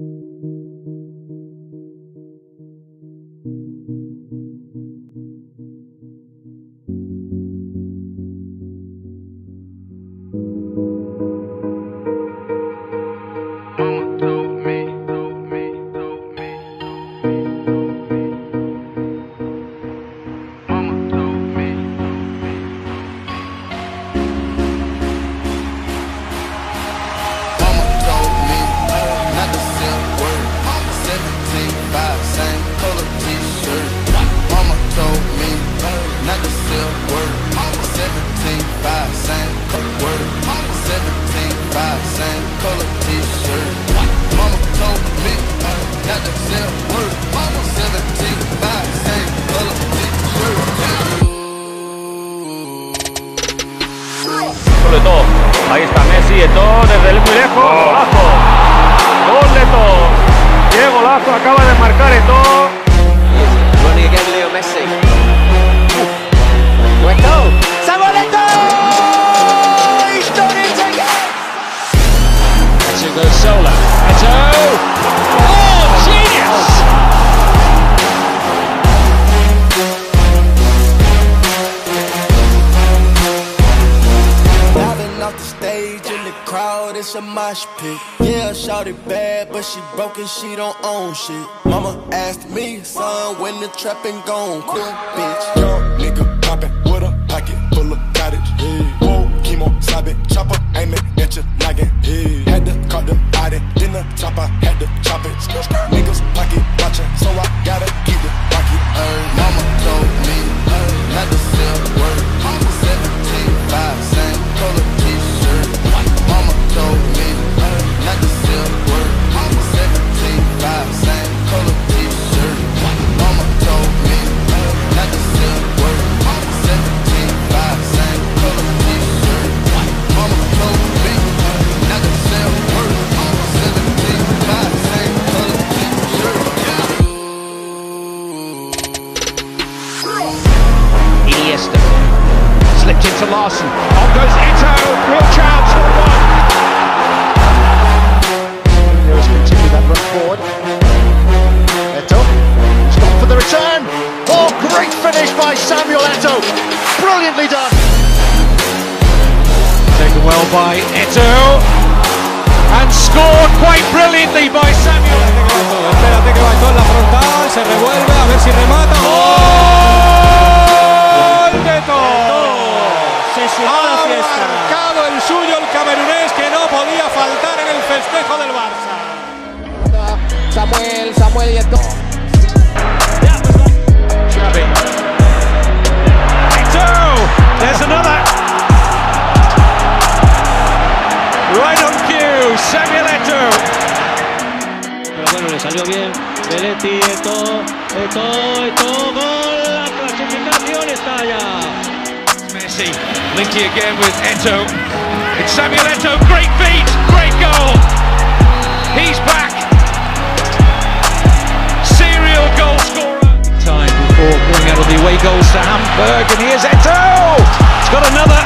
Mama five, same ahí está Messi, Eto desde muy lejos, gol de Eto, Diego Lazo acaba de marcar Eto, it's a mosh pit. Yeah, shorty bad, but she broke and she don't own shit. Mama asked me, son, when the trapping gon' quit, bitch. Young nigga poppin' with a pocket full of cottage. Hey. Whoa, chemo sobbing, chopper aiming at your noggin. Hey. Had to cut the body, then the chopper had to chop it. Niggas pocket Slipped into Larsson. On goes Eto'o. Real chance for one. Heroes continue that run forward. Eto'o. Stop for the return. Oh, great finish by Samuel Eto'o. Brilliantly done. Taken well by Eto'o. And scored quite brilliantly by Samuel. Espérate que va en la frontal, se revuelve a ver si remata. Oh! Samuel y Eto'o. Xavi. Eto'o! There's another. Right on cue, Samuel Eto'o. Pero bueno, le salió bien. Belletti, Eto'o, Eto'o, Eto'o, gol. La clasificación está allá. Messi, Linky again with Eto'o. It's Samuel Eto'o, great feet, great goal. He's back. Serial goal scorer. Time before going out of the away goals to Hamburg, and here's Eto'o. He's got another,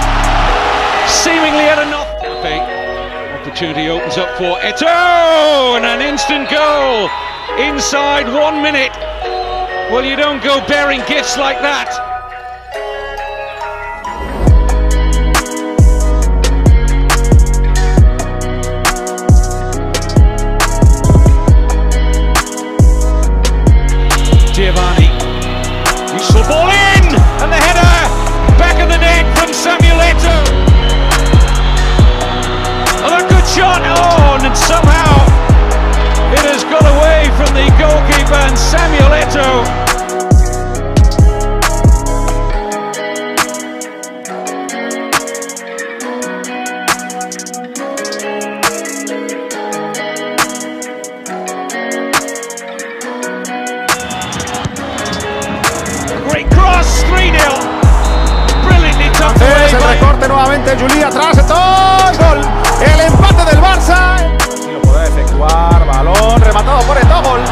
seemingly at a. Opportunity opens up for Eto'o, and an instant goal inside one minute. Well, you don't go bearing gifts like that. de Juli atrás, gol, el empate del Barça. Si lo puede efectuar, balón rematado por el Etogol.